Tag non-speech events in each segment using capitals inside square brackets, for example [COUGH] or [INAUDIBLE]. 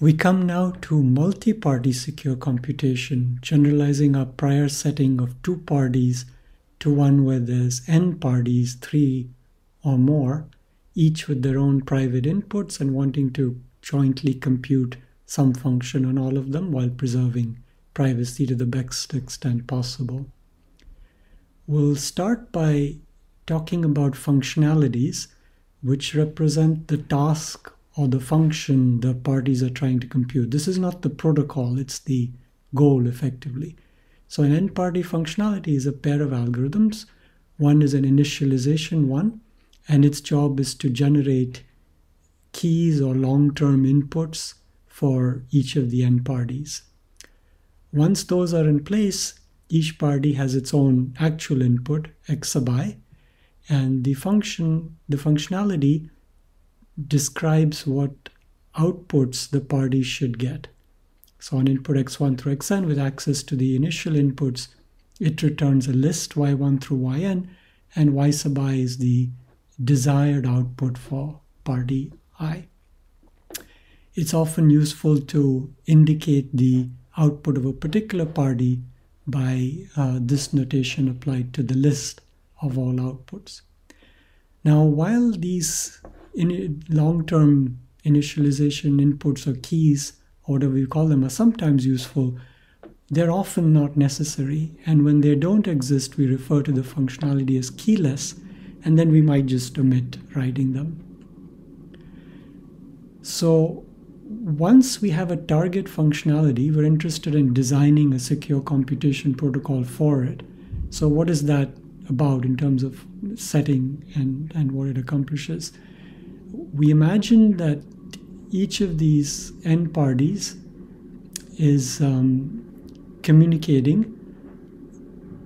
We come now to multi-party secure computation, generalizing our prior setting of two parties to one where there's n parties, three or more, each with their own private inputs and wanting to jointly compute some function on all of them while preserving privacy to the best extent possible. We'll start by talking about functionalities which represent the task or the function the parties are trying to compute. This is not the protocol, it's the goal effectively. So an end party functionality is a pair of algorithms. One is an initialization one, and its job is to generate keys or long-term inputs for each of the end parties. Once those are in place, each party has its own actual input, x sub i, and the function, the functionality describes what outputs the party should get. So on input x1 through xn with access to the initial inputs, it returns a list y1 through yn, and y sub i is the desired output for party i. It's often useful to indicate the output of a particular party by uh, this notation applied to the list of all outputs. Now, while these in long-term initialization inputs or keys, or whatever you call them, are sometimes useful, they're often not necessary. And when they don't exist, we refer to the functionality as keyless, and then we might just omit writing them. So once we have a target functionality, we're interested in designing a secure computation protocol for it. So what is that about in terms of setting and, and what it accomplishes? We imagine that each of these n parties is um, communicating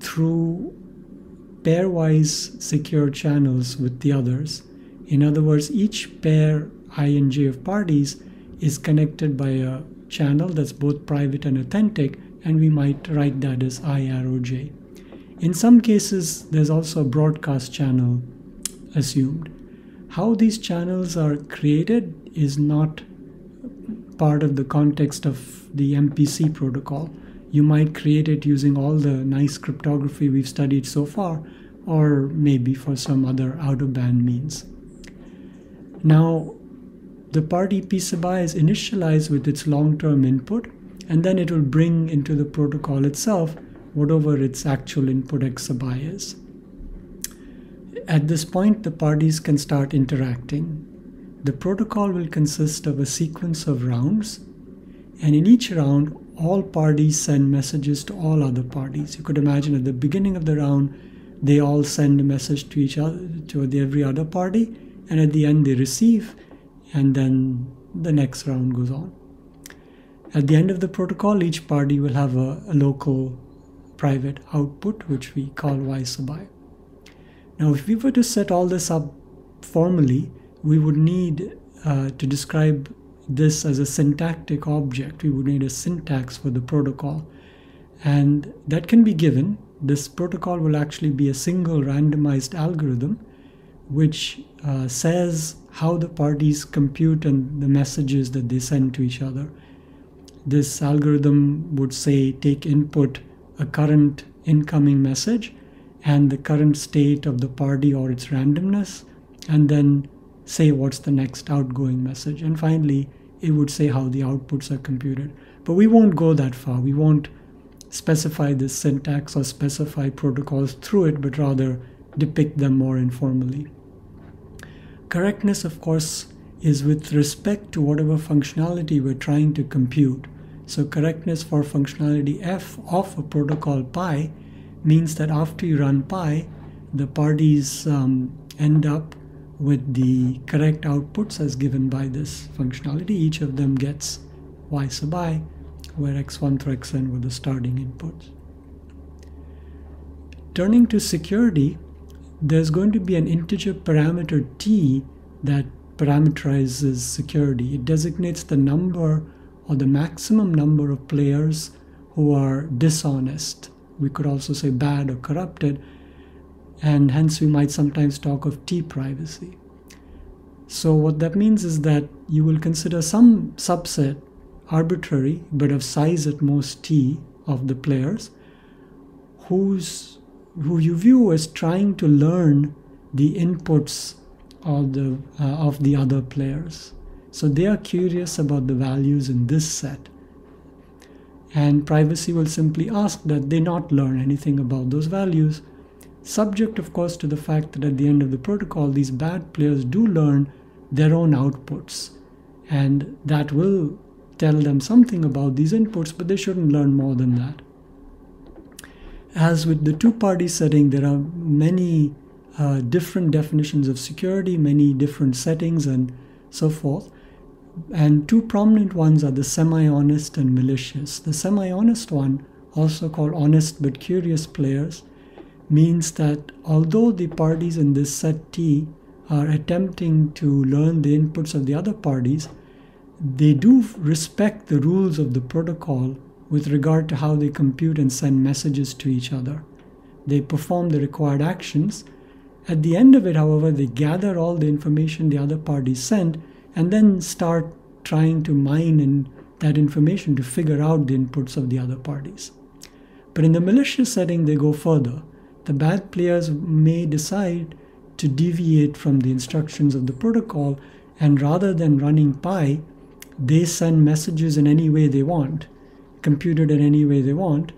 through pairwise secure channels with the others. In other words, each pair ing of parties is connected by a channel that's both private and authentic, and we might write that as i arrow j. In some cases, there's also a broadcast channel assumed. How these channels are created is not part of the context of the MPC protocol. You might create it using all the nice cryptography we've studied so far, or maybe for some other out of band means. Now, the party P sub i is initialized with its long term input, and then it will bring into the protocol itself whatever its actual input x sub i is. At this point, the parties can start interacting. The protocol will consist of a sequence of rounds, and in each round, all parties send messages to all other parties. You could imagine at the beginning of the round, they all send a message to each other, to every other party, and at the end, they receive, and then the next round goes on. At the end of the protocol, each party will have a, a local private output, which we call y sub i. Now, if we were to set all this up formally, we would need uh, to describe this as a syntactic object. We would need a syntax for the protocol. And that can be given. This protocol will actually be a single randomized algorithm which uh, says how the parties compute and the messages that they send to each other. This algorithm would say take input a current incoming message and the current state of the party or its randomness, and then say what's the next outgoing message. And finally, it would say how the outputs are computed. But we won't go that far. We won't specify the syntax or specify protocols through it, but rather depict them more informally. Correctness, of course, is with respect to whatever functionality we're trying to compute. So correctness for functionality f of a protocol pi means that after you run pi, the parties um, end up with the correct outputs as given by this functionality. Each of them gets y sub i, where x1 through xn were the starting inputs. Turning to security, there's going to be an integer parameter t that parameterizes security. It designates the number or the maximum number of players who are dishonest we could also say bad or corrupted, and hence we might sometimes talk of T privacy. So, what that means is that you will consider some subset arbitrary but of size at most t of the players who's who you view as trying to learn the inputs of the uh, of the other players so they are curious about the values in this set and privacy will simply ask that they not learn anything about those values. Subject of course to the fact that at the end of the protocol these bad players do learn their own outputs. And that will tell them something about these inputs but they shouldn't learn more than that. As with the two party setting there are many uh, different definitions of security many different settings and so forth and two prominent ones are the semi-honest and malicious. The semi-honest one, also called honest but curious players, means that although the parties in this set T are attempting to learn the inputs of the other parties, they do respect the rules of the protocol with regard to how they compute and send messages to each other. They perform the required actions. At the end of it, however, they gather all the information the other parties send and then start trying to mine in that information to figure out the inputs of the other parties. But in the malicious setting, they go further. The bad players may decide to deviate from the instructions of the protocol, and rather than running Pi, they send messages in any way they want, computed in any way they want,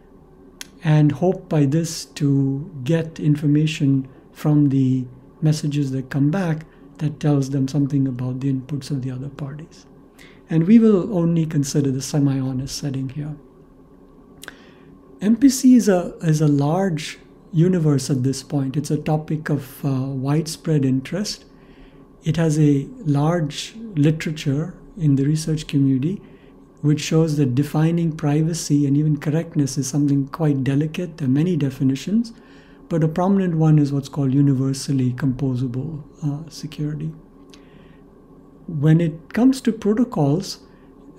and hope by this to get information from the messages that come back that tells them something about the inputs of the other parties. And we will only consider the semi-honest setting here. MPC is a, is a large universe at this point. It's a topic of uh, widespread interest. It has a large literature in the research community which shows that defining privacy and even correctness is something quite delicate. There are many definitions but a prominent one is what's called universally composable uh, security. When it comes to protocols,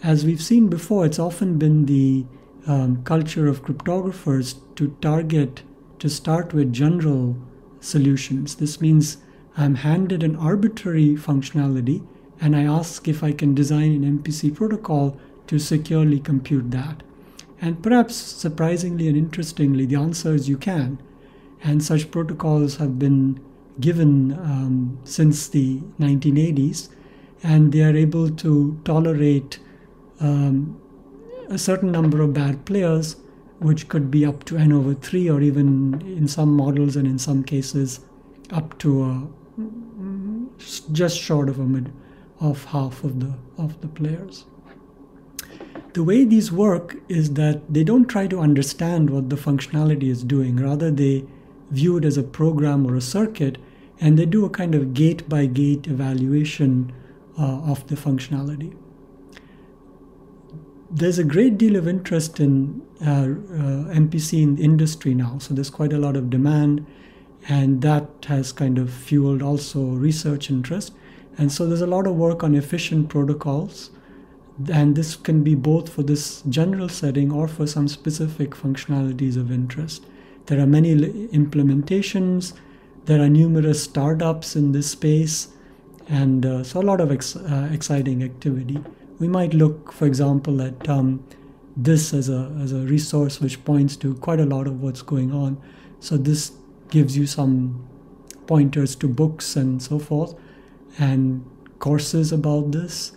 as we've seen before, it's often been the um, culture of cryptographers to target, to start with general solutions. This means I'm handed an arbitrary functionality and I ask if I can design an MPC protocol to securely compute that. And perhaps surprisingly and interestingly, the answer is you can and such protocols have been given um, since the 1980s, and they are able to tolerate um, a certain number of bad players, which could be up to n over 3, or even in some models and in some cases up to a, just short of a mid, of half of the of the players. The way these work is that they don't try to understand what the functionality is doing. Rather, they view it as a program or a circuit, and they do a kind of gate by gate evaluation uh, of the functionality. There's a great deal of interest in uh, uh, MPC in the industry now, so there's quite a lot of demand, and that has kind of fueled also research interest. And so there's a lot of work on efficient protocols, and this can be both for this general setting or for some specific functionalities of interest. There are many implementations. There are numerous startups in this space, and uh, so a lot of ex- uh, exciting activity. We might look, for example, at um, this as a as a resource which points to quite a lot of what's going on. So this gives you some pointers to books and so forth, and courses about this,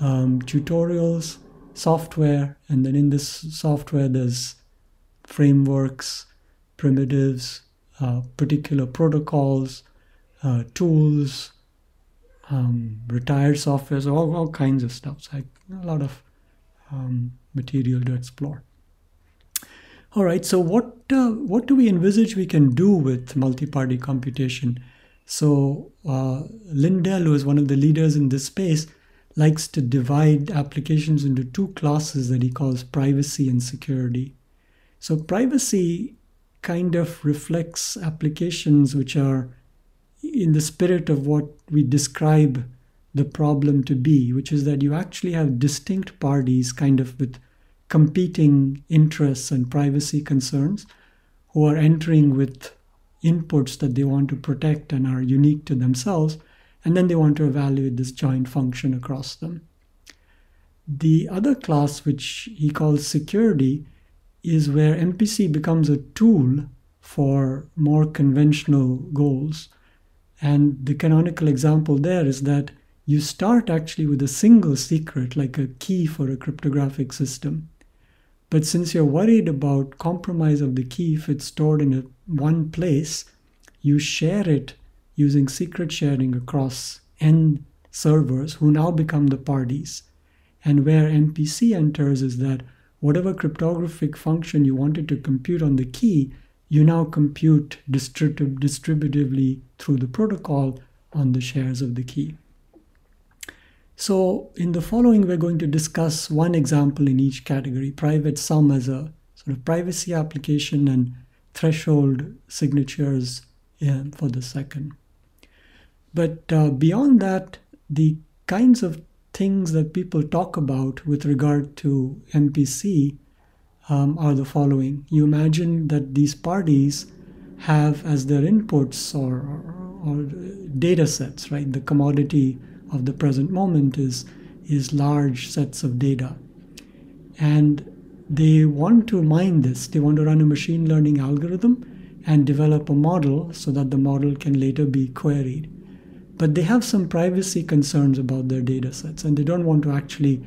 um, tutorials, software, and then in this software there's frameworks primitives, uh, particular protocols, uh, tools, um, retired softwares, all, all kinds of stuff. So a lot of um, material to explore. All right, so what uh, what do we envisage we can do with multi-party computation? So uh, Lindell, who is one of the leaders in this space, likes to divide applications into two classes that he calls privacy and security. So privacy kind of reflects applications which are in the spirit of what we describe the problem to be, which is that you actually have distinct parties kind of with competing interests and privacy concerns who are entering with inputs that they want to protect and are unique to themselves, and then they want to evaluate this joint function across them. The other class, which he calls security, is where MPC becomes a tool for more conventional goals. And the canonical example there is that you start actually with a single secret, like a key for a cryptographic system. But since you're worried about compromise of the key if it's stored in a, one place, you share it using secret sharing across n servers who now become the parties. And where MPC enters is that whatever cryptographic function you wanted to compute on the key, you now compute distribu- distributively through the protocol on the shares of the key. So in the following, we're going to discuss one example in each category, private sum as a sort of privacy application and threshold signatures for the second. But uh, beyond that, the kinds of things that people talk about with regard to MPC um, are the following. You imagine that these parties have as their inputs or, or, or data sets, right? The commodity of the present moment is, is large sets of data. And they want to mine this, they want to run a machine learning algorithm and develop a model so that the model can later be queried. But they have some privacy concerns about their data sets and they don't want to actually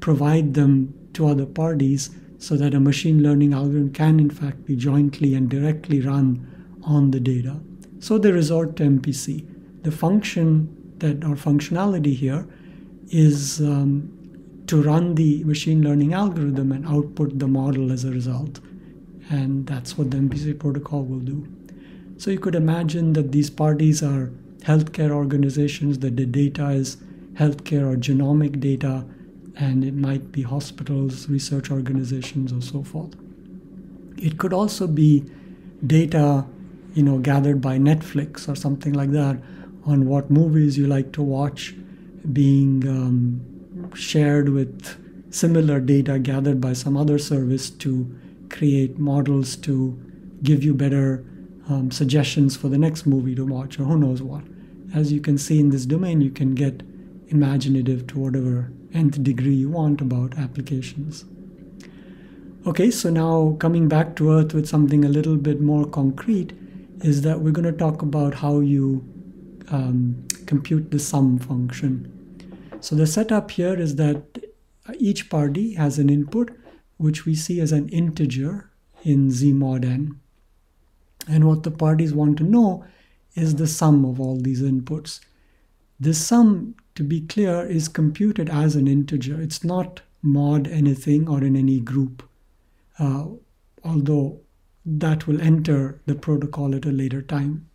provide them to other parties so that a machine learning algorithm can, in fact, be jointly and directly run on the data. So they resort to MPC. The function that our functionality here is um, to run the machine learning algorithm and output the model as a result. And that's what the MPC protocol will do. So you could imagine that these parties are healthcare organizations, that the data is healthcare or genomic data, and it might be hospitals, research organizations, or so forth. It could also be data, you know, gathered by Netflix or something like that on what movies you like to watch, being um, shared with similar data gathered by some other service to create models to give you better um, suggestions for the next movie to watch or who knows what. As you can see in this domain, you can get imaginative to whatever nth degree you want about applications. Okay, so now coming back to Earth with something a little bit more concrete is that we're going to talk about how you um, compute the sum function. So the setup here is that each party has an input which we see as an integer in z mod n. And what the parties want to know is the sum of all these inputs. This sum to be clear, is computed as an integer. It's not mod anything or in any group, uh, although that will enter the protocol at a later time.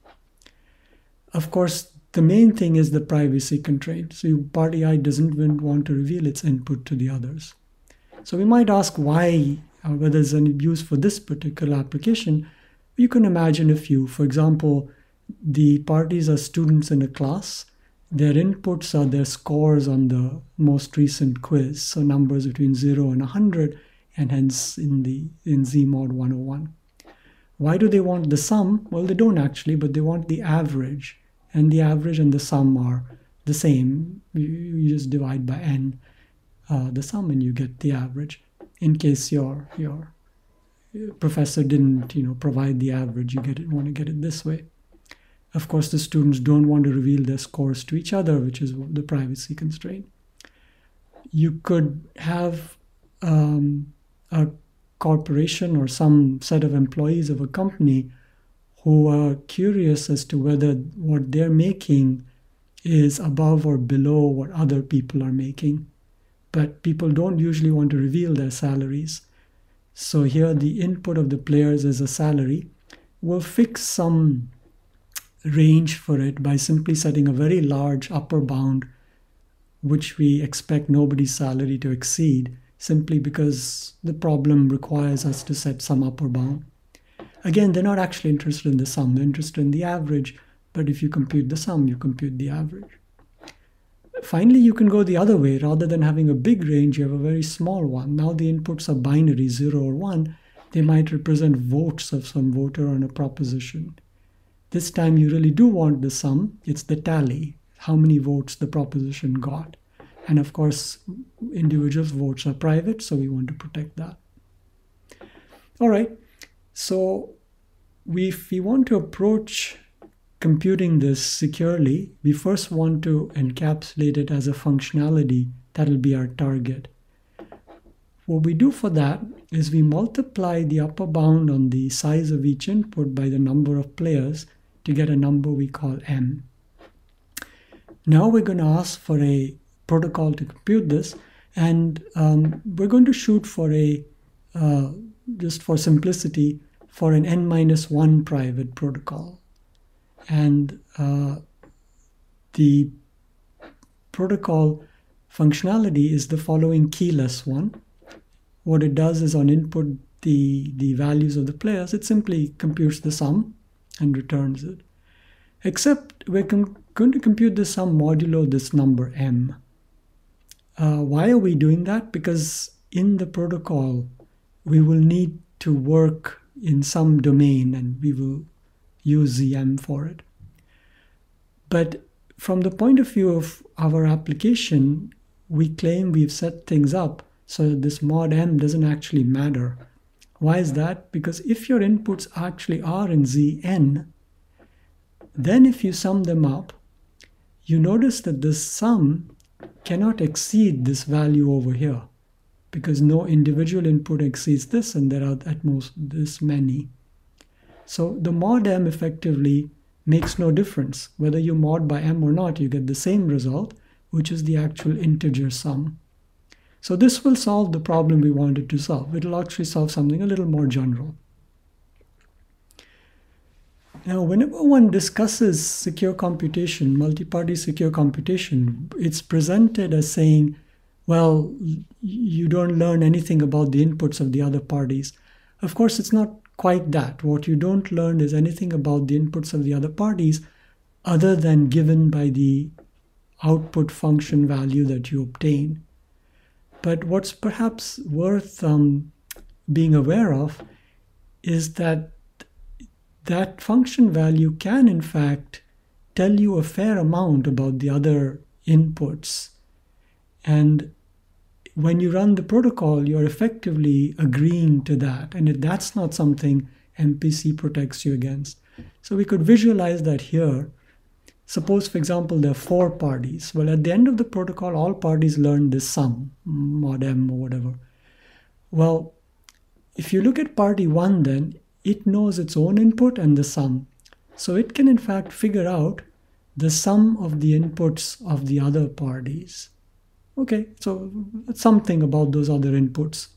Of course, the main thing is the privacy constraint. So party I doesn't want to reveal its input to the others. So we might ask why, uh, whether there's any use for this particular application. You can imagine a few. For example, the parties are students in a class their inputs are their scores on the most recent quiz, so numbers between 0 and 100, and hence in the in Zmod 101. Why do they want the sum? Well, they don't actually, but they want the average, and the average and the sum are the same. You, you just divide by n uh, the sum, and you get the average. In case your your professor didn't, you know, provide the average, you get it want to get it this way. Of course, the students don't want to reveal their scores to each other, which is the privacy constraint. You could have um, a corporation or some set of employees of a company who are curious as to whether what they're making is above or below what other people are making. But people don't usually want to reveal their salaries. So here, the input of the players is a salary. We'll fix some range for it by simply setting a very large upper bound, which we expect nobody's salary to exceed, simply because the problem requires us to set some upper bound. Again, they're not actually interested in the sum, they're interested in the average, but if you compute the sum, you compute the average. Finally, you can go the other way. Rather than having a big range, you have a very small one. Now the inputs are binary, 0 or 1. They might represent votes of some voter on a proposition. This time you really do want the sum. It's the tally, how many votes the proposition got. And of course, individuals' votes are private, so we want to protect that. All right, so we, if we want to approach computing this securely, we first want to encapsulate it as a functionality that'll be our target. What we do for that is we multiply the upper bound on the size of each input by the number of players to get a number we call m. Now we're going to ask for a protocol to compute this and um, we're going to shoot for a, uh, just for simplicity, for an n minus 1 private protocol. And uh, the protocol functionality is the following keyless one. What it does is on input the, the values of the players, it simply computes the sum and returns it. Except we're going to compute the sum modulo this number m. Uh, why are we doing that? Because in the protocol, we will need to work in some domain and we will use the m for it. But from the point of view of our application, we claim we've set things up so that this mod m doesn't actually matter. Why is that? Because if your inputs actually are in Zn, then if you sum them up, you notice that this sum cannot exceed this value over here because no individual input exceeds this and there are at most this many. So the mod m effectively makes no difference. Whether you mod by m or not, you get the same result, which is the actual integer sum. So this will solve the problem we wanted to solve. It'll actually solve something a little more general. Now, whenever one discusses secure computation, multi-party secure computation, it's presented as saying, well, you don't learn anything about the inputs of the other parties. Of course, it's not quite that. What you don't learn is anything about the inputs of the other parties other than given by the output function value that you obtain. But what's perhaps worth um, being aware of is that that function value can, in fact, tell you a fair amount about the other inputs. And when you run the protocol, you're effectively agreeing to that. And that's not something MPC protects you against. So we could visualize that here. Suppose, for example, there are four parties. Well, at the end of the protocol, all parties learn this sum, mm, mod m or whatever. Well, if you look at party one, then it knows its own input and the sum. So it can, in fact, figure out the sum of the inputs of the other parties. Okay, so something about those other inputs.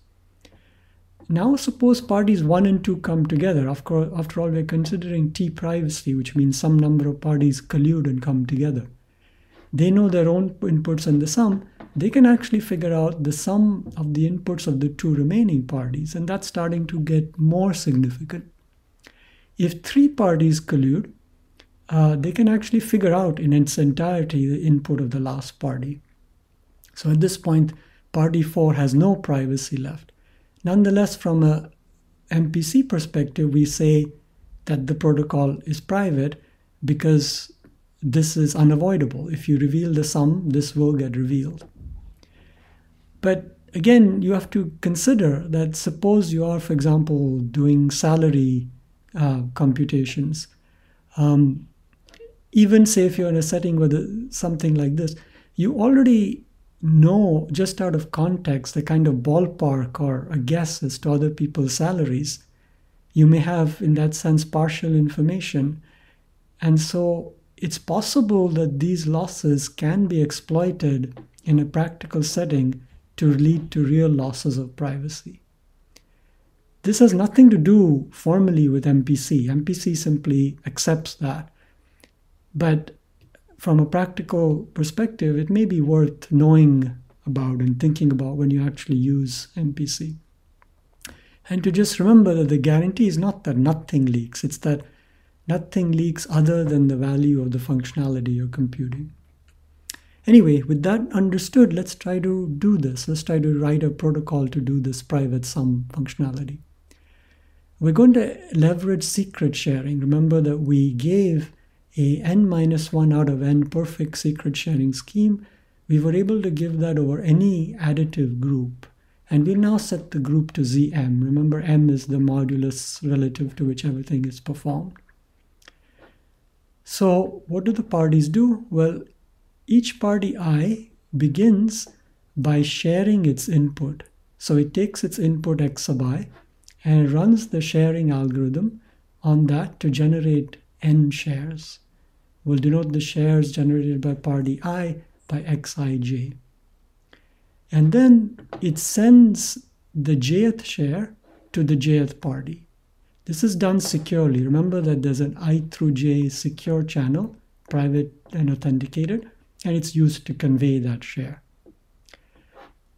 Now suppose parties 1 and 2 come together. After, after all, we're considering T privacy, which means some number of parties collude and come together. They know their own inputs and the sum. They can actually figure out the sum of the inputs of the two remaining parties, and that's starting to get more significant. If three parties collude, uh, they can actually figure out in its entirety the input of the last party. So at this point, party 4 has no privacy left. Nonetheless, from a MPC perspective, we say that the protocol is private because this is unavoidable. If you reveal the sum, this will get revealed. But again, you have to consider that suppose you are, for example, doing salary uh, computations. Um, even say if you're in a setting with something like this, you already know just out of context the kind of ballpark or a guess as to other people's salaries. You may have, in that sense, partial information. And so it's possible that these losses can be exploited in a practical setting to lead to real losses of privacy. This has nothing to do formally with MPC. MPC simply accepts that. But from a practical perspective, it may be worth knowing about and thinking about when you actually use MPC. And to just remember that the guarantee is not that nothing leaks, it's that nothing leaks other than the value of the functionality you're computing. Anyway, with that understood, let's try to do this. Let's try to write a protocol to do this private sum functionality. We're going to leverage secret sharing. Remember that we gave a n minus 1 out of n perfect secret sharing scheme, we were able to give that over any additive group. And we now set the group to Zm. Remember, m is the modulus relative to which everything is performed. So what do the parties do? Well, each party i begins by sharing its input. So it takes its input x sub i and runs the sharing algorithm on that to generate n shares. We'll denote the shares generated by party i by xij. And then it sends the jth share to the jth party. This is done securely. Remember that there's an I through J secure channel, private and authenticated, and it's used to convey that share.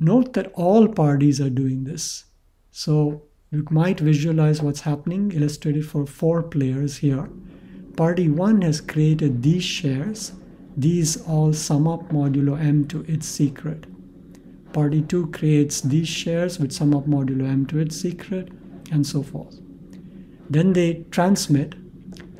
Note that all parties are doing this. So you might visualize what's happening, illustrated for four players here. Party 1 has created these shares. These all sum up modulo m to its secret. Party 2 creates these shares which sum up modulo m to its secret, and so forth. Then they transmit.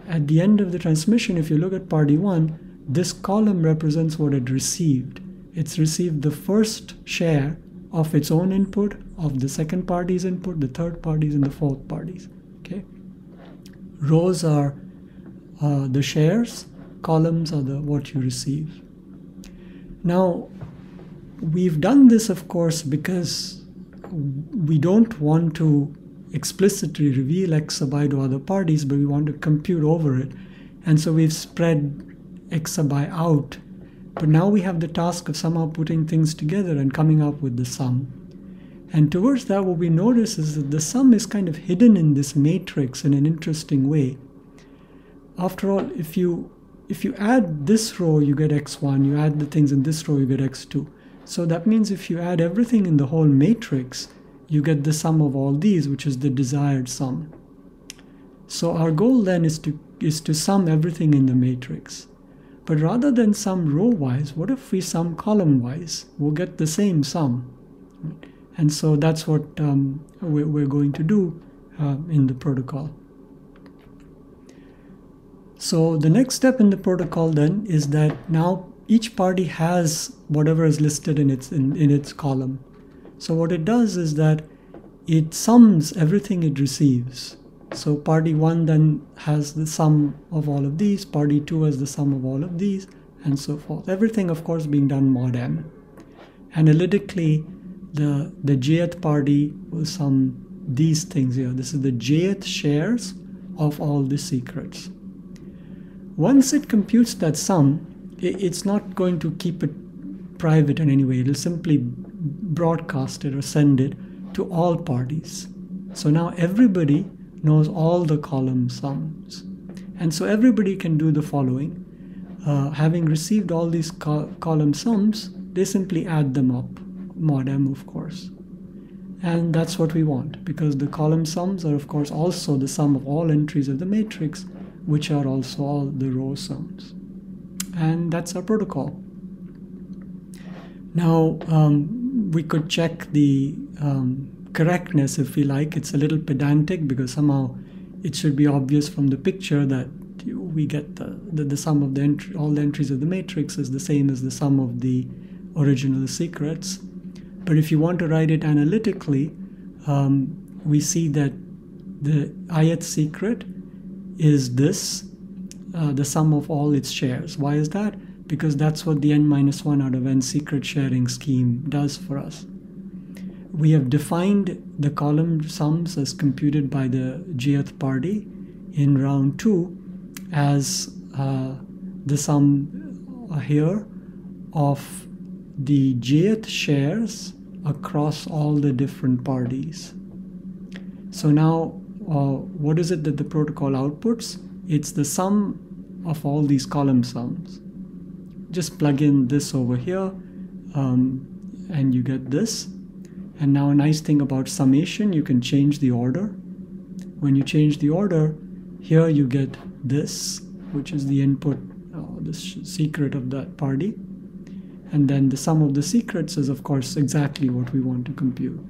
At the end of the transmission, if you look at party 1, this column represents what it received. It's received the first share of its own input, of the second party's input, the third party's, and the fourth party's. Okay. Rows are uh, the shares, columns are the what you receive. Now, we've done this, of course, because we don't want to explicitly reveal x sub i to other parties, but we want to compute over it. And so we've spread x sub i out. But now we have the task of somehow putting things together and coming up with the sum. And towards that, what we notice is that the sum is kind of hidden in this matrix in an interesting way. After all, if you if you add this row, you get x1. You add the things in this row, you get x2. So that means if you add everything in the whole matrix, you get the sum of all these, which is the desired sum. So our goal then is to is to sum everything in the matrix. But rather than sum row-wise, what if we sum column-wise? We'll get the same sum. And so that's what um, we're, going to do uh, in the protocol. So the next step in the protocol then is that now each party has whatever is listed in its in, in its column. So what it does is that it sums everything it receives. So party 1 then has the sum of all of these, party 2 has the sum of all of these, and so forth. Everything, of course, being done mod m. Analytically, the, the jth party will sum these things here. This is the jth shares of all the secrets. Once it computes that sum, it's not going to keep it private in any way. It'll simply broadcast it or send it to all parties. So now everybody knows all the column sums. And so everybody can do the following. Uh, having received all these co column sums, they simply add them up, mod m of course. And that's what we want because the column sums are of course also the sum of all entries of the matrix, which are also all the row sums. And that's our protocol. Now, um, we could check the um, correctness if we like. It's a little pedantic because somehow it should be obvious from the picture that we get the, the, the sum of the entry, all the entries of the matrix is the same as the sum of the original secrets. But if you want to write it analytically, um, we see that the ith secret is this, uh, the sum of all its shares. Why is that? because that's what the n minus 1 out of n secret sharing scheme does for us. We have defined the column sums as computed by the jth party in round 2 as uh, the sum here of the jth shares across all the different parties. So now, uh, what is it that the protocol outputs? It's the sum of all these column sums just plug in this over here um, and you get this. And now a nice thing about summation, you can change the order. When you change the order, here you get this, which is the input, uh, the secret of that party. And then the sum of the secrets is, of course, exactly what we want to compute.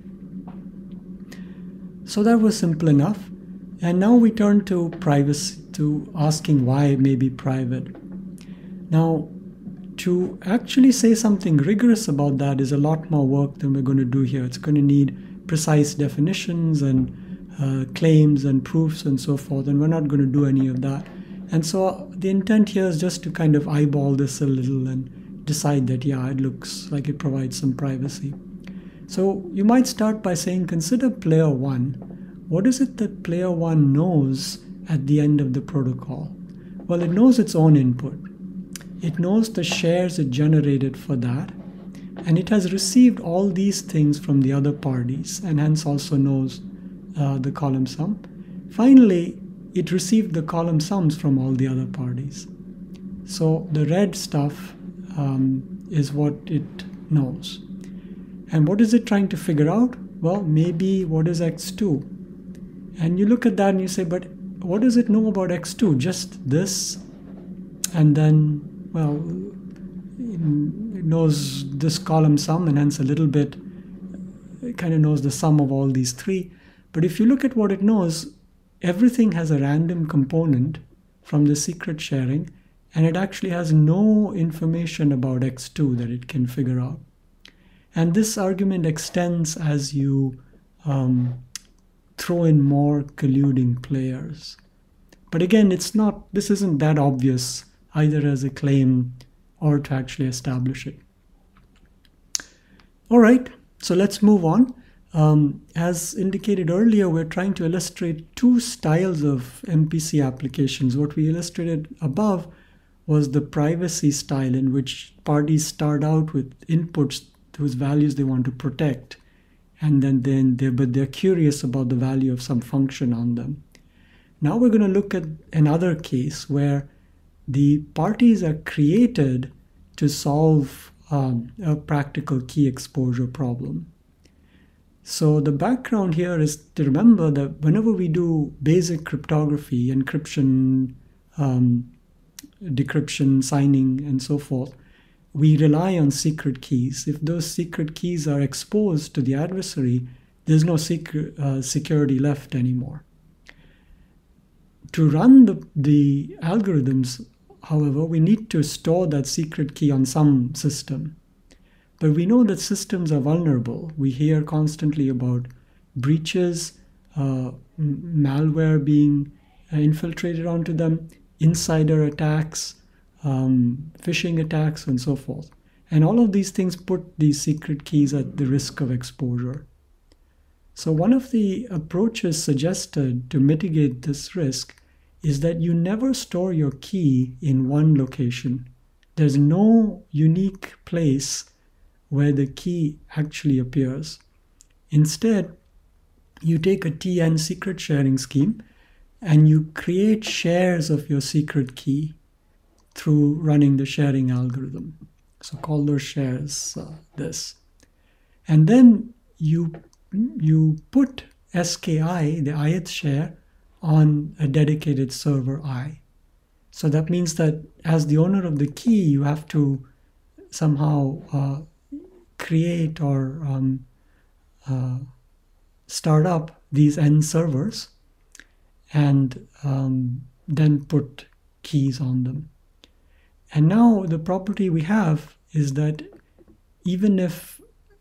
So that was simple enough. And now we turn to privacy, to asking why it may be private. Now, to actually say something rigorous about that is a lot more work than we're going to do here. It's going to need precise definitions and uh, claims and proofs and so forth, and we're not going to do any of that. And so the intent here is just to kind of eyeball this a little and decide that, yeah, it looks like it provides some privacy. So you might start by saying, consider player one. What is it that player one knows at the end of the protocol? Well, it knows its own input. It knows the shares it generated for that, and it has received all these things from the other parties, and hence also knows uh, the column sum. Finally, it received the column sums from all the other parties. So the red stuff um, is what it knows. And what is it trying to figure out? Well, maybe what is x2? And you look at that and you say, but what does it know about x2? Just this, and then well, it knows this column sum and hence a little bit, it kind of knows the sum of all these three. But if you look at what it knows, everything has a random component from the secret sharing, and it actually has no information about x2 that it can figure out. And this argument extends as you um, throw in more colluding players. But again, it's not, this isn't that obvious either as a claim or to actually establish it. All right, so let's move on. Um, as indicated earlier, we're trying to illustrate two styles of MPC applications. What we illustrated above was the privacy style in which parties start out with inputs whose values they want to protect and then, then they but they're curious about the value of some function on them. Now we're going to look at another case where the parties are created to solve um, a practical key exposure problem. So the background here is to remember that whenever we do basic cryptography, encryption, um, decryption, signing, and so forth, we rely on secret keys. If those secret keys are exposed to the adversary, there's no secret, uh, security left anymore. To run the, the algorithms, However, we need to store that secret key on some system. But we know that systems are vulnerable. We hear constantly about breaches, uh, malware being uh, infiltrated onto them, insider attacks, um, phishing attacks, and so forth. And all of these things put these secret keys at the risk of exposure. So, one of the approaches suggested to mitigate this risk is that you never store your key in one location. There's no unique place where the key actually appears. Instead, you take a TN secret sharing scheme and you create shares of your secret key through running the sharing algorithm. So call those shares uh, this. And then you, you put SKI, the ith share, on a dedicated server I. So that means that as the owner of the key, you have to somehow uh, create or um, uh, start up these N servers and um, then put keys on them. And now the property we have is that even if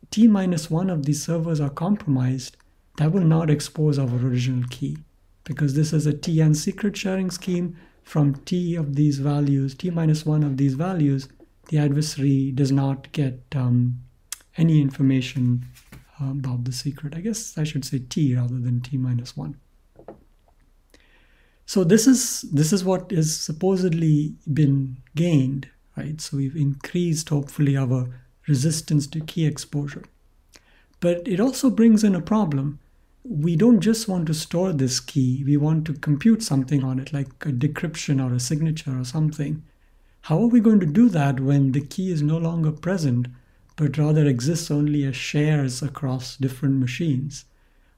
T minus one of these servers are compromised, that will not expose our original key because this is a tn secret sharing scheme from t of these values, t minus 1 of these values, the adversary does not get um, any information uh, about the secret. I guess I should say t rather than t minus 1. So this is this is what is supposedly been gained, right? So we've increased hopefully our resistance to key exposure. But it also brings in a problem we don't just want to store this key, we want to compute something on it, like a decryption or a signature or something. How are we going to do that when the key is no longer present, but rather exists only as shares across different machines?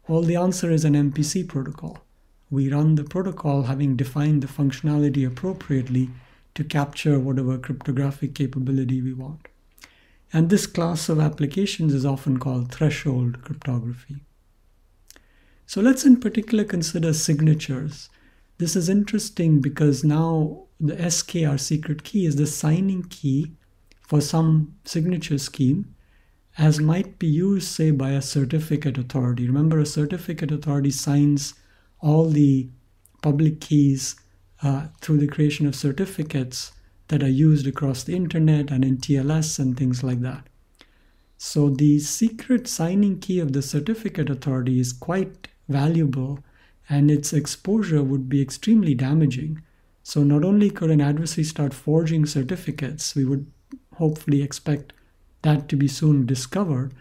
Well, the answer is an MPC protocol. We run the protocol having defined the functionality appropriately to capture whatever cryptographic capability we want. And this class of applications is often called threshold cryptography. So let's in particular consider signatures. This is interesting because now the SK, our secret key, is the signing key for some signature scheme as might be used, say, by a certificate authority. Remember, a certificate authority signs all the public keys uh, through the creation of certificates that are used across the internet and in TLS and things like that. So, the secret signing key of the certificate authority is quite valuable and its exposure would be extremely damaging. So, not only could an adversary start forging certificates, we would hopefully expect that to be soon discovered.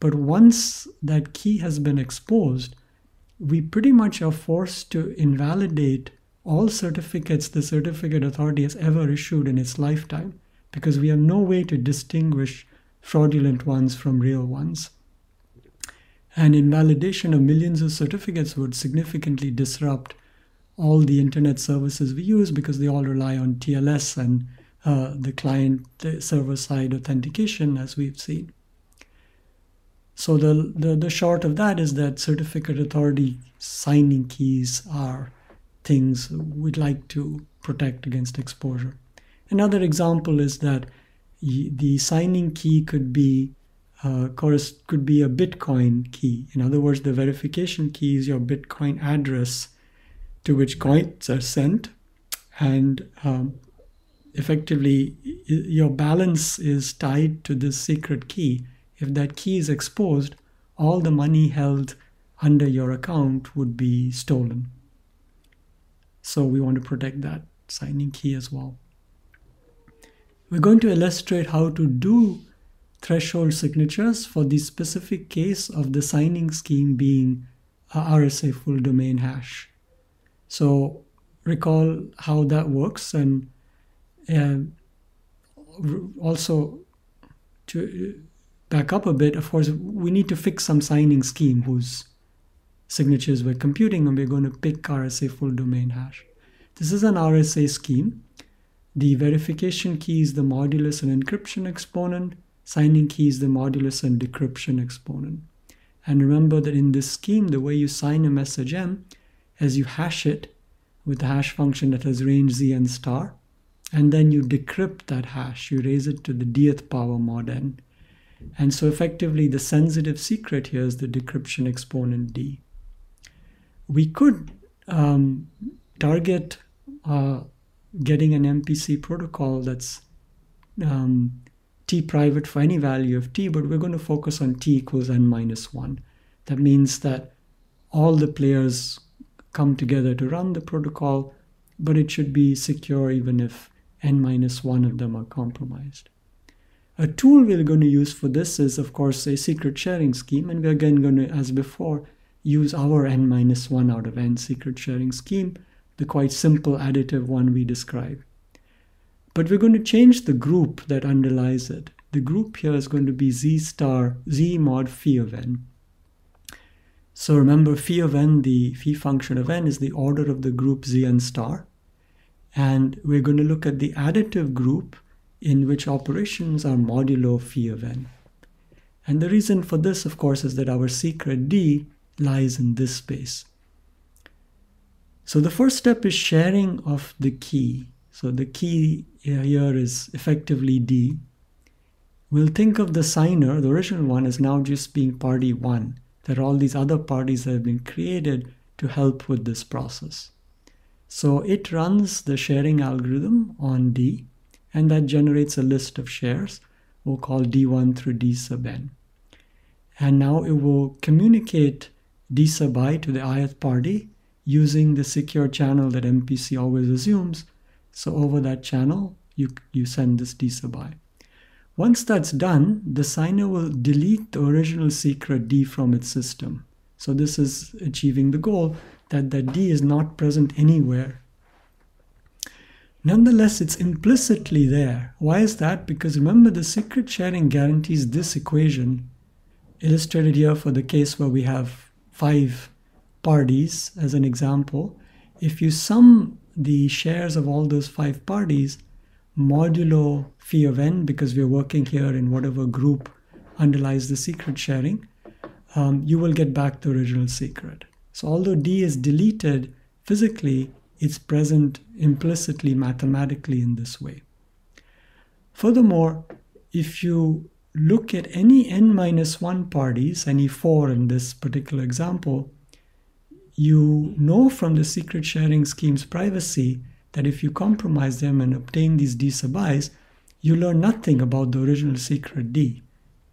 But once that key has been exposed, we pretty much are forced to invalidate all certificates the certificate authority has ever issued in its lifetime because we have no way to distinguish fraudulent ones from real ones. And invalidation of millions of certificates would significantly disrupt all the internet services we use because they all rely on TLS and uh, the client server side authentication as we've seen. So the, the, the short of that is that certificate authority signing keys are things we'd like to protect against exposure. Another example is that the signing key could be uh, could be a Bitcoin key. In other words, the verification key is your Bitcoin address to which coins are sent, and um, effectively your balance is tied to this secret key. If that key is exposed, all the money held under your account would be stolen. So we want to protect that signing key as well. We're going to illustrate how to do threshold signatures for the specific case of the signing scheme being a RSA full domain hash. So recall how that works and uh, and also to back up a bit, of course, we need to fix some signing scheme whose signatures we're computing, and we're going to pick RSA full domain hash. This is an RSA scheme. The verification key is the modulus and encryption exponent. Signing key is the modulus and decryption exponent. And remember that in this scheme, the way you sign a message M, as you hash it with the hash function that has range z and star, and then you decrypt that hash, you raise it to the dth power mod n. And so effectively the sensitive secret here is the decryption exponent d. We could um, target uh, getting an MPC protocol that's um, t private for any value of t, but we're going to focus on t equals n minus 1. That means that all the players come together to run the protocol, but it should be secure even if n minus one of them are compromised. A tool we're going to use for this is, of course, a secret sharing scheme, and we're again going to, as before, use our n minus 1 out of n secret sharing scheme, the quite simple additive one we described. But we're going to change the group that underlies it. The group here is going to be z star z mod phi of n. So remember phi of n, the phi function of n is the order of the group zn star. And we're going to look at the additive group in which operations are modulo phi of n. And the reason for this, of course, is that our secret D lies in this space. So the first step is sharing of the key. So the key uh, here is effectively D. We'll think of the signer, the original one, as now just being party one. There are all these other parties that have been created to help with this process. So it runs the sharing algorithm on D, and that generates a list of shares we'll call D1 through D sub n. And now it will communicate D sub i to the ith party using the secure channel that MPC always assumes. So over that channel, you, you send this D sub i. Once that's done, the signer will delete the original secret D from its system. So this is achieving the goal that that D is not present anywhere. Nonetheless, it's implicitly there. Why is that? Because remember, the secret sharing guarantees this equation, illustrated here for the case where we have five parties as an example. If you sum the shares of all those five parties, modulo phi of n, because we're working here in whatever group underlies the secret sharing, um, you will get back the original secret. So although D is deleted physically, it's present implicitly mathematically in this way. Furthermore, if you look at any n minus 1 parties, any 4 in this particular example, you know from the secret sharing scheme's privacy that if you compromise them and obtain these d sub i's, you learn nothing about the original secret d.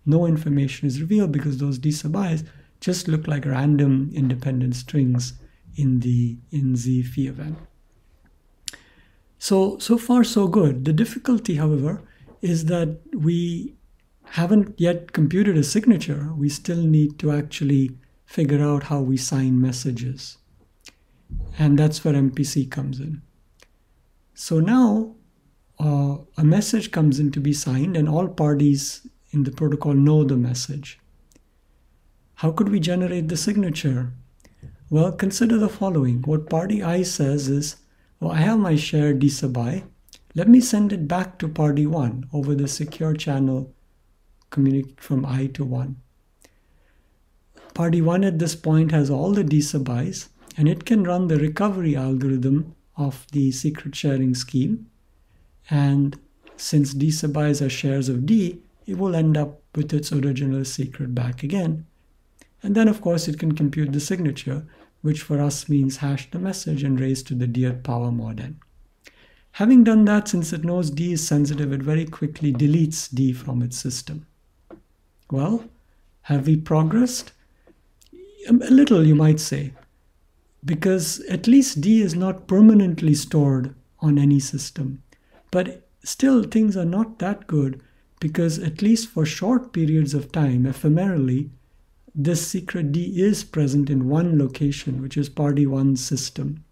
No information is revealed because those d sub i's just look like random independent strings in the in z phi of n. So so far so good. The difficulty, however, is that we haven't yet computed a signature. We still need to actually figure out how we sign messages. And that's where MPC comes in. So now uh, a message comes in to be signed, and all parties in the protocol know the message. How could we generate the signature? Well, consider the following. What party I says is, well, I have my share D sub i. Let me send it back to party 1 over the secure channel communicate from i to 1. Party 1 at this point has all the d sub i's and it can run the recovery algorithm of the secret sharing scheme. And since d sub i's are shares of d, it will end up with its original secret back again. And then, of course, it can compute the signature, which for us means hash the message and raise to the dth power mod n. Having done that, since it knows d is sensitive, it very quickly deletes d from its system. Well, have we progressed? A little, you might say, because at least D is not permanently stored on any system. But still, things are not that good because, at least for short periods of time, ephemerally, this secret D is present in one location, which is party one's system.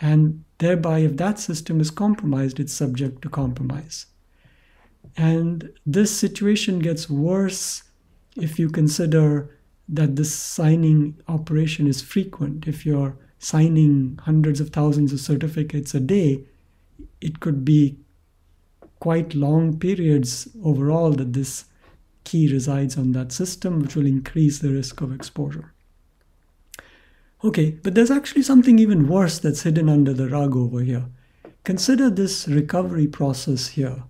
And thereby, if that system is compromised, it's subject to compromise. And this situation gets worse if you consider that this signing operation is frequent. If you're signing hundreds of thousands of certificates a day, it could be quite long periods overall that this key resides on that system, which will increase the risk of exposure. Okay, but there's actually something even worse that's hidden under the rug over here. Consider this recovery process here.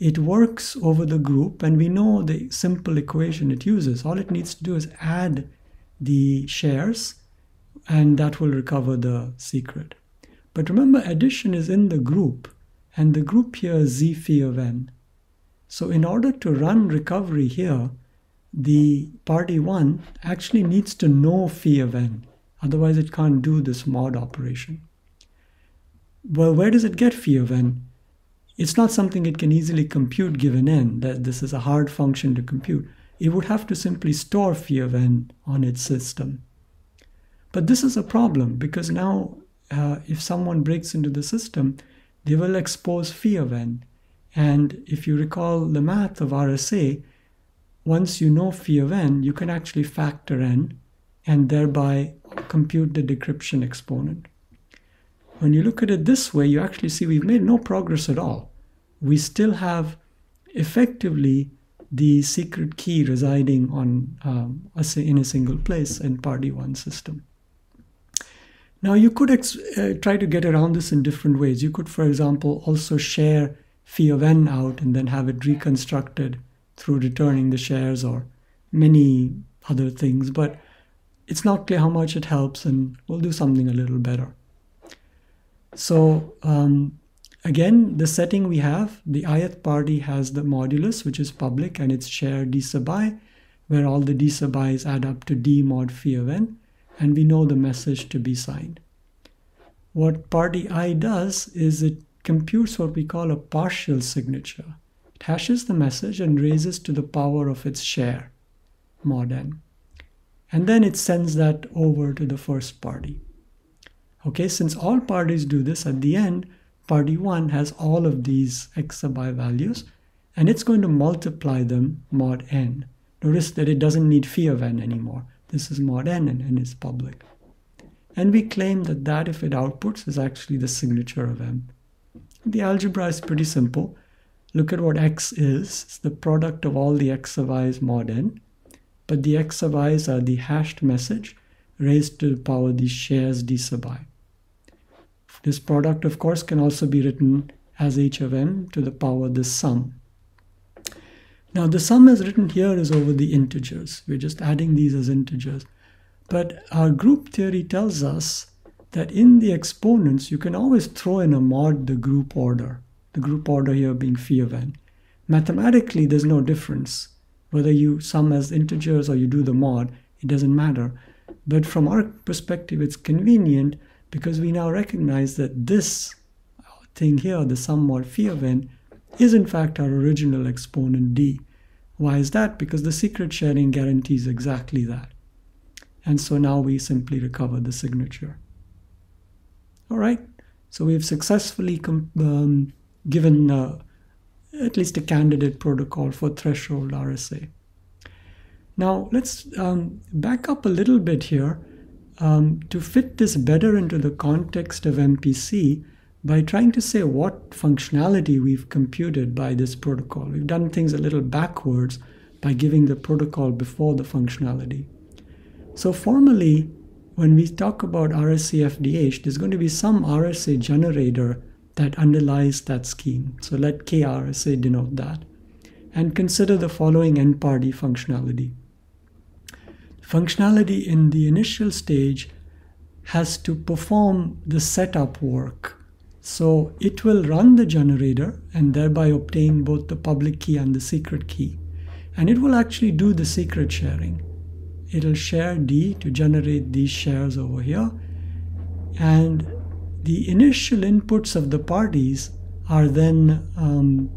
It works over the group, and we know the simple equation it uses. All it needs to do is add the shares, and that will recover the secret. But remember, addition is in the group, and the group here is z phi of n. So in order to run recovery here, the party 1 actually needs to know phi of n. Otherwise, it can't do this mod operation. Well, where does it get phi of n? It's not something it can easily compute given n, that this is a hard function to compute. It would have to simply store phi of n on its system. But this is a problem because now uh, if someone breaks into the system, they will expose phi of n. And if you recall the math of RSA, once you know phi of n, you can actually factor n and thereby compute the decryption exponent. When you look at it this way, you actually see we've made no progress at all. We still have effectively the secret key residing on um, in a single place in party one system. Now you could uh, try to get around this in different ways. You could, for example, also share phi of n out and then have it reconstructed through returning the shares or many other things, but it's not clear how much it helps and we'll do something a little better. So um, again, the setting we have, the ith party has the modulus, which is public, and it's shared d sub i, where all the d sub i's add up to d mod phi of n, and we know the message to be signed. What party i does is it computes what we call a partial signature. It hashes the message and raises to the power of its share, mod n. And then it sends that over to the first party. Okay, since all parties do this at the end, party 1 has all of these x sub i values, and it's going to multiply them mod n. Notice that it doesn't need phi of n anymore. This is mod n and n is public. And we claim that that, if it outputs, is actually the signature of m. The algebra is pretty simple. Look at what x is. It's the product of all the x of i's mod n. But the x of i's are the hashed message raised to the power these shares d sub i. This product, of course, can also be written as h of m to the power this sum. Now the sum as written here is over the integers. We're just adding these as integers. But our group theory tells us that in the exponents, you can always throw in a mod the group order, the group order here being phi of n. Mathematically, there's no difference. Whether you sum as integers or you do the mod, it doesn't matter. But from our perspective, it's convenient because we now recognize that this thing here, the sum mod phi of n, is in fact our original exponent d. Why is that? Because the secret sharing guarantees exactly that. And so now we simply recover the signature. All right, so we've successfully um, given uh, at least a candidate protocol for threshold RSA. Now let's um, back up a little bit here um, to fit this better into the context of MPC by trying to say what functionality we've computed by this protocol. We've done things a little backwards by giving the protocol before the functionality. So formally, when we talk about RSA FDH, there's going to be some RSA generator that underlies that scheme. So let KRSA denote that. And consider the following n-party functionality. Functionality in the initial stage has to perform the setup work so it will run the generator and thereby obtain both the public key and the secret key. And it will actually do the secret sharing. It'll share D to generate these shares over here. And the initial inputs of the parties are then um,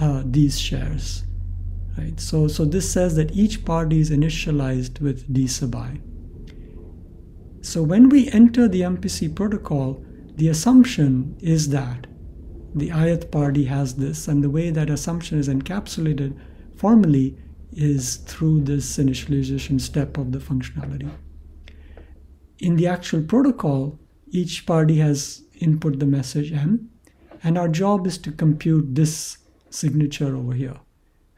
uh, these shares. Right? So, so this says that each party is initialized with D sub i. So when we enter the MPC protocol, the assumption is that the ith party has this, and the way that assumption is encapsulated formally is through this initialization step of the functionality. In the actual protocol, each party has input the message M, and our job is to compute this signature over here,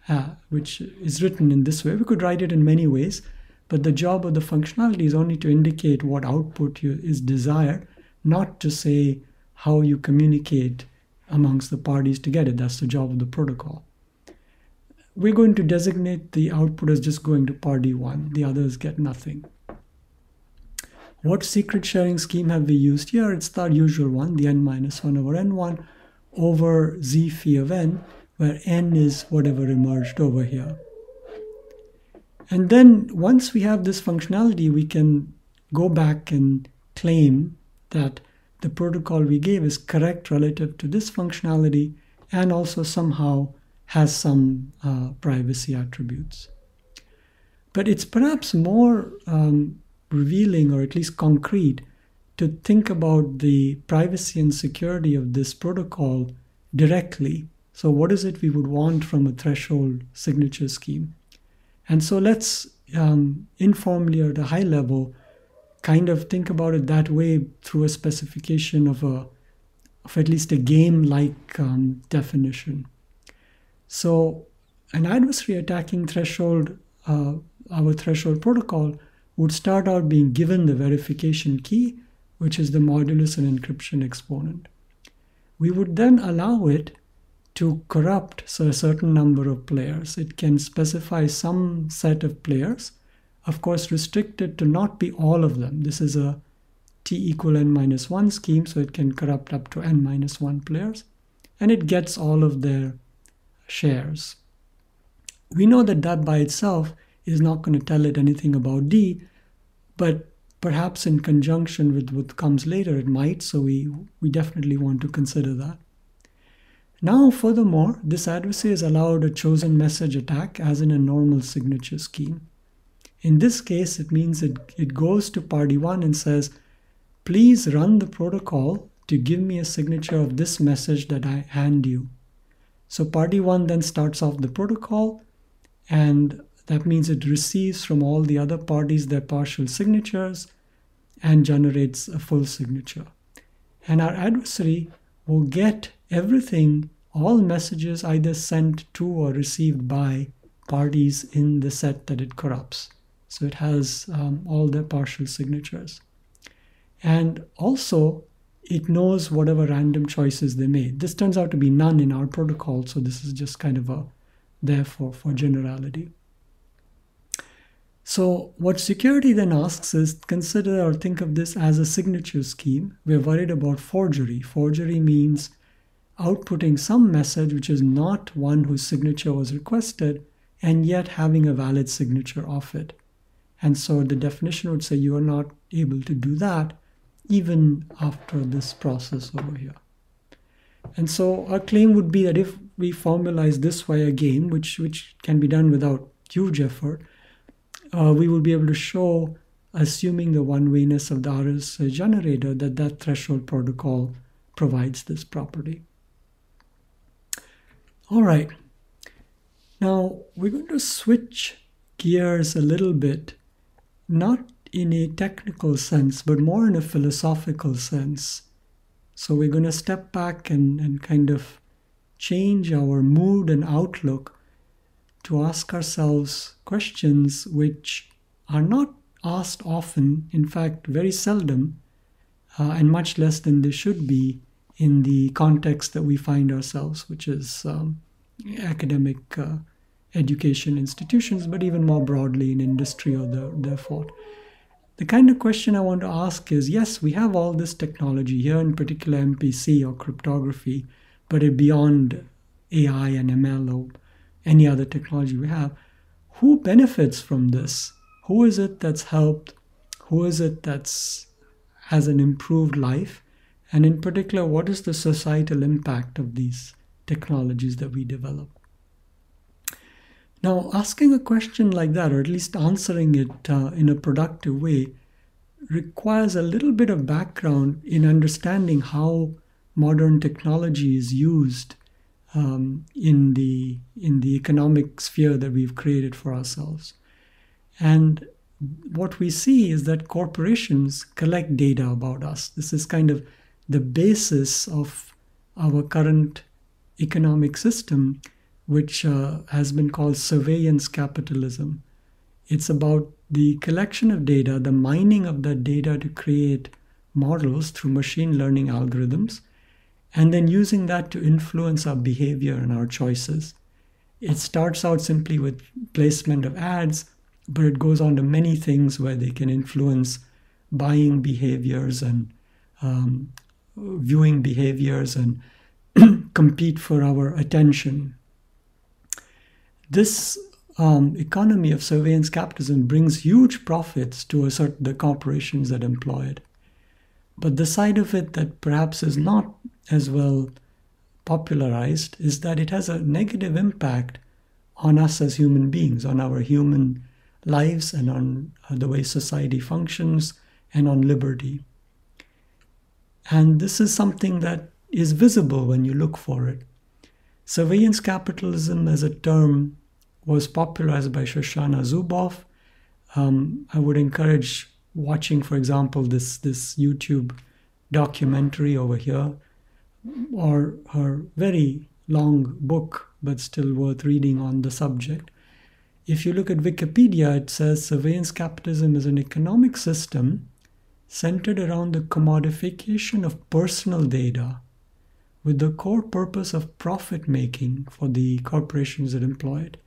uh, which is written in this way. We could write it in many ways, but the job of the functionality is only to indicate what output is desired not to say how you communicate amongst the parties to get it. That's the job of the protocol. We're going to designate the output as just going to party one. The others get nothing. What secret sharing scheme have we used here? It's the usual one, the n minus 1 over n1 over z phi of n, where n is whatever emerged over here. And then once we have this functionality, we can go back and claim that the protocol we gave is correct relative to this functionality and also somehow has some uh, privacy attributes. But it's perhaps more um, revealing or at least concrete to think about the privacy and security of this protocol directly. So, what is it we would want from a threshold signature scheme? And so, let's um, informally or at a high level kind of think about it that way through a specification of a of at least a game-like um, definition. So an adversary attacking threshold, uh, our threshold protocol, would start out being given the verification key, which is the modulus and encryption exponent. We would then allow it to corrupt so a certain number of players. It can specify some set of players of course restricted to not be all of them. This is a t equal n minus 1 scheme, so it can corrupt up to n minus 1 players, and it gets all of their shares. We know that that by itself is not going to tell it anything about D, but perhaps in conjunction with what comes later it might, so we, we definitely want to consider that. Now, furthermore, this adversary is allowed a chosen message attack as in a normal signature scheme. In this case, it means it, it goes to party one and says, please run the protocol to give me a signature of this message that I hand you. So party one then starts off the protocol and that means it receives from all the other parties their partial signatures and generates a full signature. And our adversary will get everything, all messages either sent to or received by parties in the set that it corrupts. So it has um, all the partial signatures. And also, it knows whatever random choices they made. This turns out to be none in our protocol, so this is just kind of a, therefore for generality. So, what security then asks is consider or think of this as a signature scheme. We're worried about forgery. Forgery means outputting some message which is not one whose signature was requested and yet having a valid signature of it. And so the definition would say you are not able to do that even after this process over here. And so our claim would be that if we formalize this way again, which, which can be done without huge effort, uh, we will be able to show, assuming the one-wayness of the RS generator, that that threshold protocol provides this property. All right. Now we're going to switch gears a little bit, not in a technical sense, but more in a philosophical sense. So we're going to step back and, and kind of change our mood and outlook to ask ourselves questions which are not asked often, in fact, very seldom, uh, and much less than they should be in the context that we find ourselves, which is um, academic uh, education institutions, but even more broadly in industry or the, therefore. The kind of question I want to ask is yes, we have all this technology here, in particular MPC or cryptography, but beyond AI and ML or any other technology we have. Who benefits from this? Who is it that's helped? Who is it that's has an improved life? And in particular, what is the societal impact of these technologies that we develop? Now, asking a question like that, or at least answering it uh, in a productive way, requires a little bit of background in understanding how modern technology is used um, in the in the economic sphere that we've created for ourselves. And what we see is that corporations collect data about us. This is kind of the basis of our current economic system, which uh, has been called surveillance capitalism. It's about the collection of data, the mining of that data to create models through machine learning algorithms, and then using that to influence our behavior and our choices. It starts out simply with placement of ads, but it goes on to many things where they can influence buying behaviors and um, viewing behaviors and [CLEARS THROAT] compete for our attention. This um, economy of surveillance capitalism brings huge profits to a certain, the corporations that employ it. But the side of it that perhaps is not as well popularized is that it has a negative impact on us as human beings, on our human lives, and on uh, the way society functions, and on liberty. And this is something that is visible when you look for it. Surveillance capitalism as a term was popularized by Shoshana Zuboff. Um, I would encourage watching, for example, this, this YouTube documentary over here, or her very long book, but still worth reading on the subject. If you look at Wikipedia, it says surveillance capitalism is an economic system centered around the commodification of personal data with the core purpose of profit making for the corporations that employ it.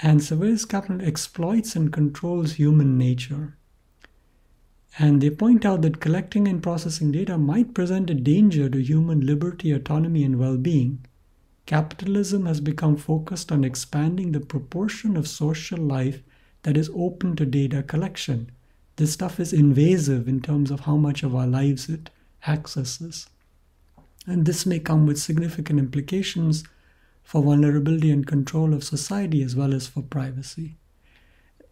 And surveillance capital exploits and controls human nature. And they point out that collecting and processing data might present a danger to human liberty, autonomy, and well being. Capitalism has become focused on expanding the proportion of social life that is open to data collection. This stuff is invasive in terms of how much of our lives it accesses. And this may come with significant implications for vulnerability and control of society as well as for privacy.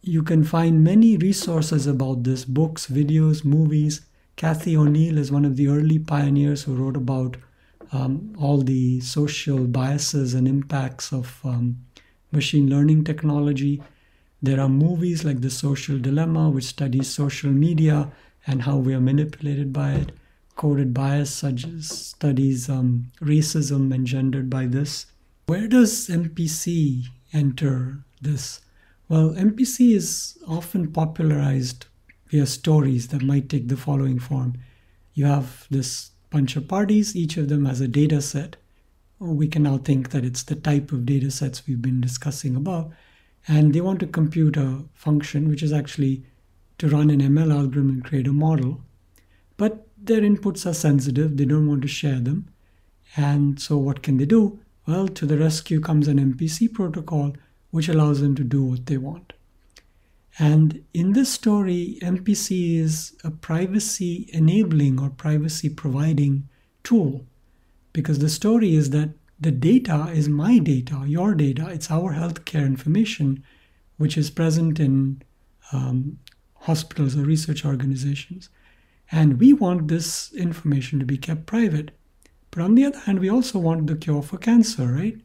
You can find many resources about this books, videos, movies. Cathy O'Neil is one of the early pioneers who wrote about um, all the social biases and impacts of um, machine learning technology. There are movies like The Social Dilemma, which studies social media and how we are manipulated by it. Coded Bias studies um, racism engendered by this. Where does MPC enter this? Well, MPC is often popularized via stories that might take the following form. You have this bunch of parties, each of them has a data set, we can now think that it's the type of data sets we've been discussing above. And they want to compute a function, which is actually to run an ML algorithm and create a model. But their inputs are sensitive, they don't want to share them. And so, what can they do? Well, to the rescue comes an MPC protocol, which allows them to do what they want. And in this story, MPC is a privacy enabling or privacy providing tool because the story is that the data is my data, your data, it's our healthcare information, which is present in um, hospitals or research organizations. And we want this information to be kept private. But on the other hand, we also want the cure for cancer, right?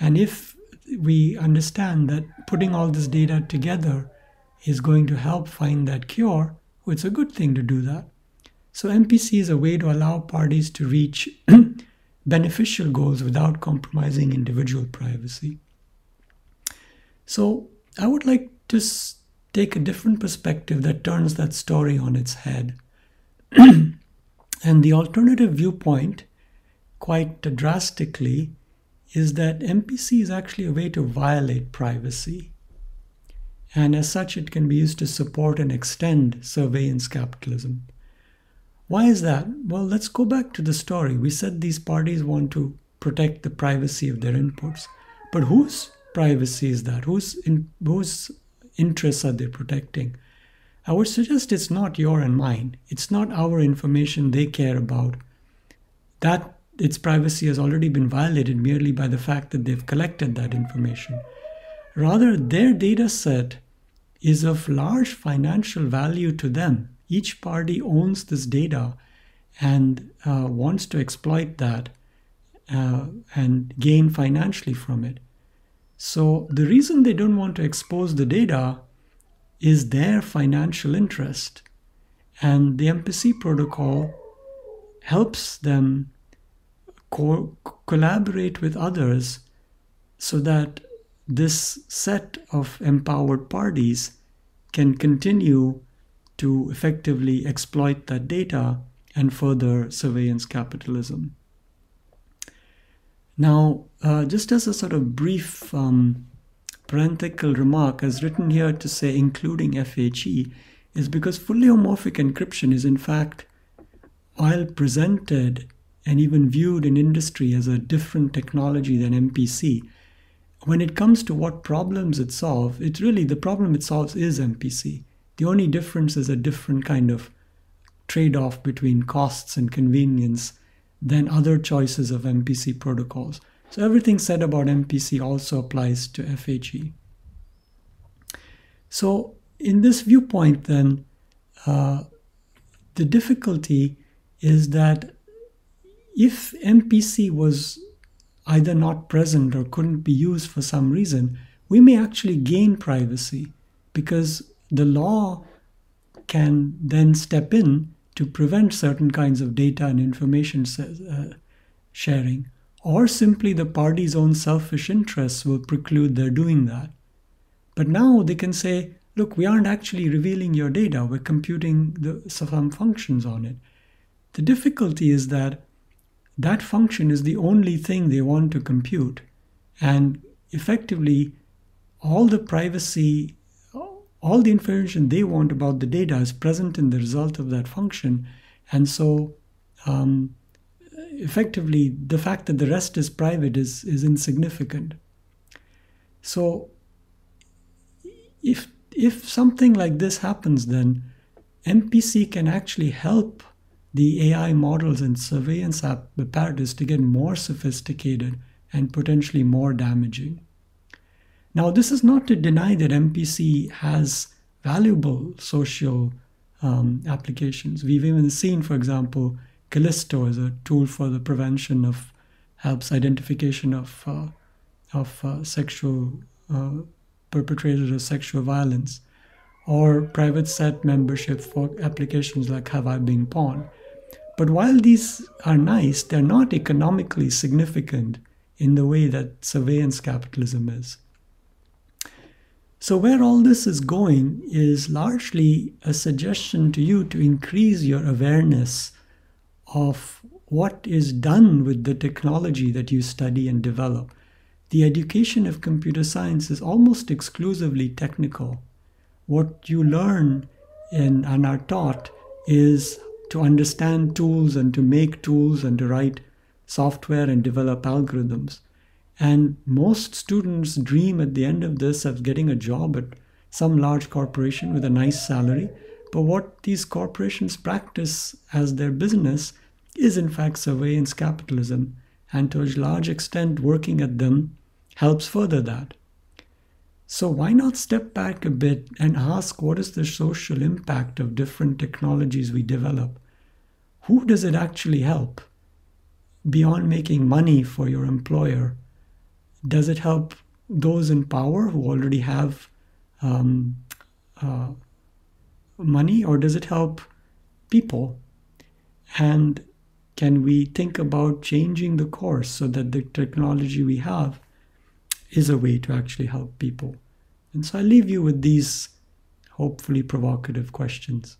And if we understand that putting all this data together is going to help find that cure, well, it's a good thing to do that. So MPC is a way to allow parties to reach [CLEARS THROAT] beneficial goals without compromising individual privacy. So I would like to take a different perspective that turns that story on its head. [CLEARS THROAT] and the alternative viewpoint, quite drastically, is that MPC is actually a way to violate privacy. And as such, it can be used to support and extend surveillance capitalism. Why is that? Well, let's go back to the story. We said these parties want to protect the privacy of their inputs. But whose privacy is that? Whose, in, whose interests are they protecting? I would suggest it's not your and mine. It's not our information they care about. That its privacy has already been violated merely by the fact that they've collected that information. Rather, their data set is of large financial value to them each party owns this data and uh, wants to exploit that uh, and gain financially from it. So, the reason they don't want to expose the data is their financial interest. And the MPC protocol helps them co- collaborate with others so that this set of empowered parties can continue to effectively exploit that data and further surveillance capitalism. Now, uh, just as a sort of brief um, parenthetical remark, as written here to say including FHE, is because fully homomorphic encryption is in fact, while presented and even viewed in industry as a different technology than MPC, when it comes to what problems it solves, it's really the problem it solves is MPC. The only difference is a different kind of trade off between costs and convenience than other choices of MPC protocols. So everything said about MPC also applies to FHE. So in this viewpoint, then, uh, the difficulty is that if MPC was either not present or couldn't be used for some reason, we may actually gain privacy because the law can then step in to prevent certain kinds of data and information uh, sharing, or simply the party's own selfish interests will preclude their doing that. But now they can say, look, we aren't actually revealing your data, we're computing the, some functions on it. The difficulty is that that function is the only thing they want to compute, and effectively, all the privacy all the information they want about the data is present in the result of that function. And so, um, effectively, the fact that the rest is private is, is insignificant. So, if, if something like this happens, then MPC can actually help the AI models and surveillance apparatus to get more sophisticated and potentially more damaging. Now, this is not to deny that MPC has valuable social um, applications. We've even seen, for example, Callisto as a tool for the prevention of, helps identification of, uh, of uh, sexual uh, perpetrators of sexual violence, or private set membership for applications like Have I Been Pwned. But while these are nice, they're not economically significant in the way that surveillance capitalism is. So, where all this is going is largely a suggestion to you to increase your awareness of what is done with the technology that you study and develop. The education of computer science is almost exclusively technical. What you learn in, and are taught is to understand tools and to make tools and to write software and develop algorithms. And most students dream at the end of this of getting a job at some large corporation with a nice salary. But what these corporations practice as their business is, in fact, surveillance capitalism. And to a large extent, working at them helps further that. So, why not step back a bit and ask what is the social impact of different technologies we develop? Who does it actually help? Beyond making money for your employer, does it help those in power who already have um, uh, money, or does it help people? And can we think about changing the course so that the technology we have is a way to actually help people? And so I leave you with these hopefully provocative questions.